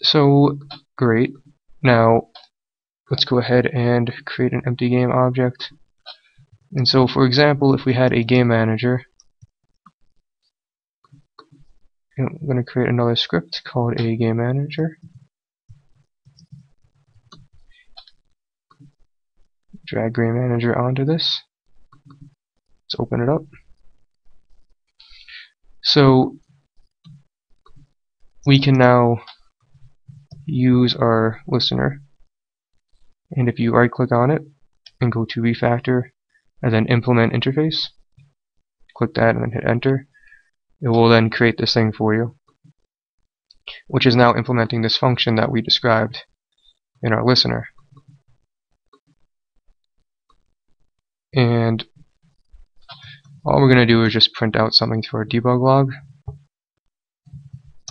So, great. Now, let's go ahead and create an empty game object. And so, for example, if we had a game manager, I'm going to create another script called a game manager. Drag game manager onto this. Let's open it up. So we can now use our listener and if you right click on it and go to refactor and then implement interface click that and then hit enter it will then create this thing for you which is now implementing this function that we described in our listener and all we're going to do is just print out something to our debug log.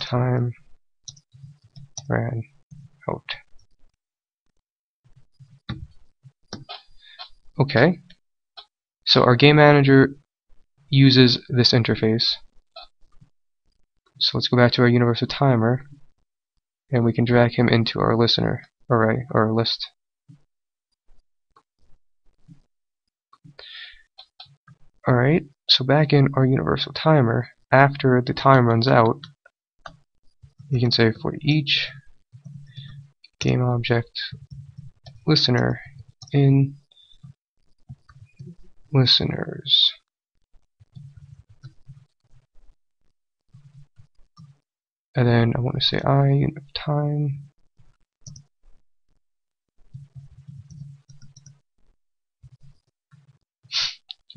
Time. Ran. Out. Okay. So our game manager uses this interface. So let's go back to our universal timer and we can drag him into our listener array or list. Alright, so back in our universal timer, after the time runs out, you can say for each game object listener in listeners. And then I want to say I time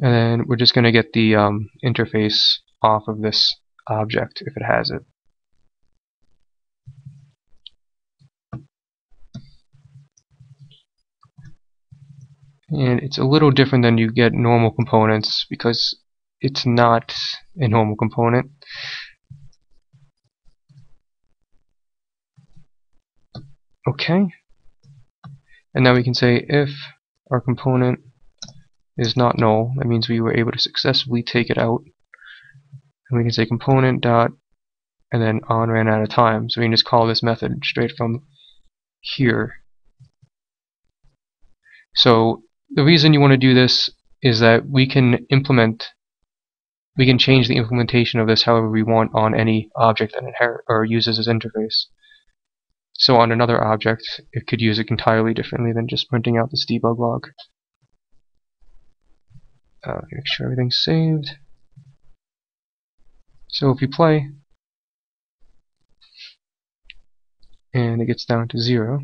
and then we're just going to get the um, interface off of this object if it has it. And it's a little different than you get normal components because it's not a normal component. Okay. And now we can say if our component is not null. That means we were able to successfully take it out. And we can say component dot and then on ran out of time. So we can just call this method straight from here. So the reason you want to do this is that we can implement we can change the implementation of this however we want on any object that inherit or uses this interface. So on another object, it could use it entirely differently than just printing out this debug log. Uh, make sure everything's saved. So if you play, and it gets down to zero,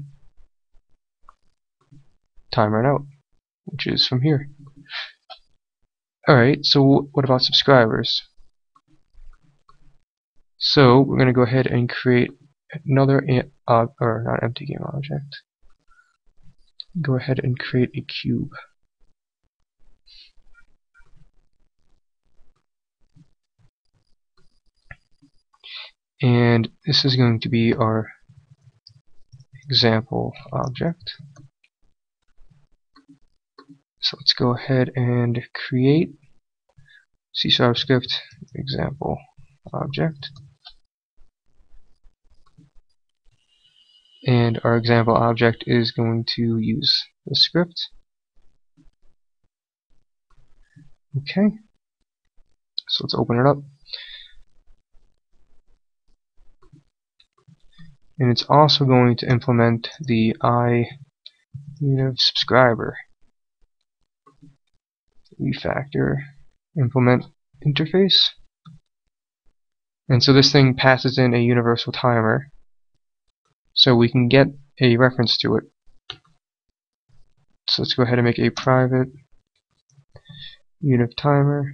time out, which is from here. Alright, so what about subscribers? So we're going to go ahead and create another uh, or not empty game object. Go ahead and create a cube. And this is going to be our example object. So let's go ahead and create C sharp script example object. and our example object is going to use the script. Okay, so let's open it up. And it's also going to implement the I unit subscriber refactor implement interface. And so this thing passes in a universal timer so we can get a reference to it. So let's go ahead and make a private unit timer.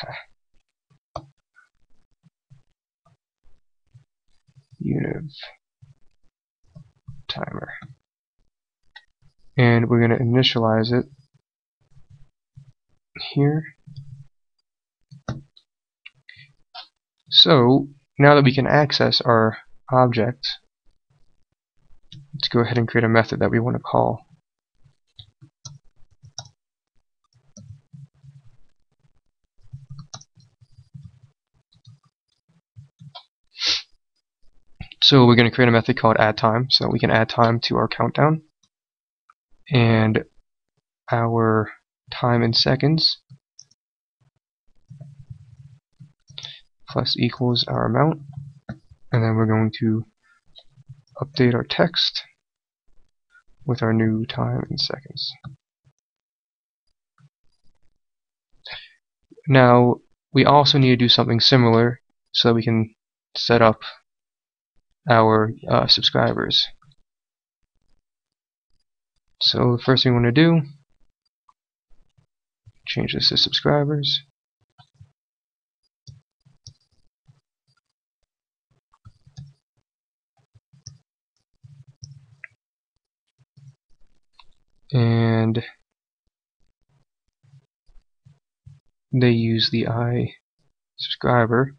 unit timer and we're going to initialize it here So now that we can access our object, let's go ahead and create a method that we want to call. So we're going to create a method called add time. So we can add time to our countdown. And our time in seconds plus equals our amount. And then we're going to update our text with our new time in seconds. Now we also need to do something similar so that we can set up our uh, subscribers. So the first thing we want to do, change this to subscribers. And they use the i subscriber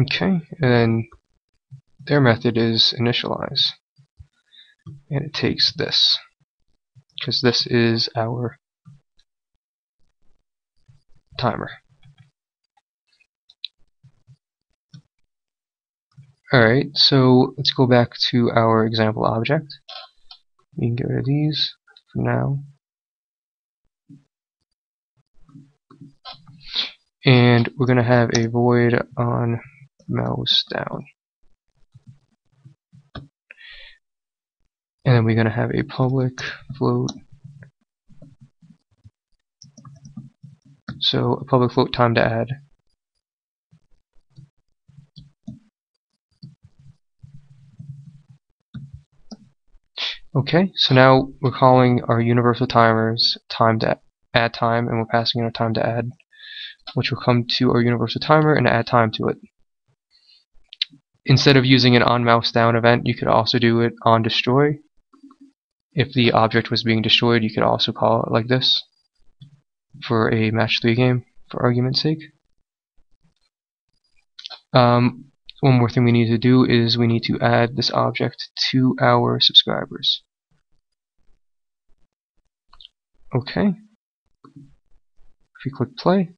Okay, and their method is initialize. And it takes this, because this is our timer. Alright, so let's go back to our example object. We can get rid of these for now. And we're going to have a void on mouse down. And then we're going to have a public float. So a public float time to add. Okay, so now we're calling our universal timers time to add time and we're passing in our time to add which will come to our universal timer and add time to it instead of using an on mouse down event, you could also do it on destroy. If the object was being destroyed, you could also call it like this for a match 3 game, for argument's sake. Um, one more thing we need to do is we need to add this object to our subscribers. Okay. If we click play,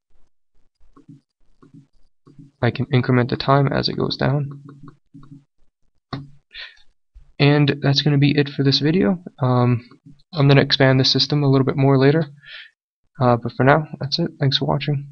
I can increment the time as it goes down. And that's going to be it for this video. Um, I'm going to expand the system a little bit more later. Uh, but for now, that's it. Thanks for watching.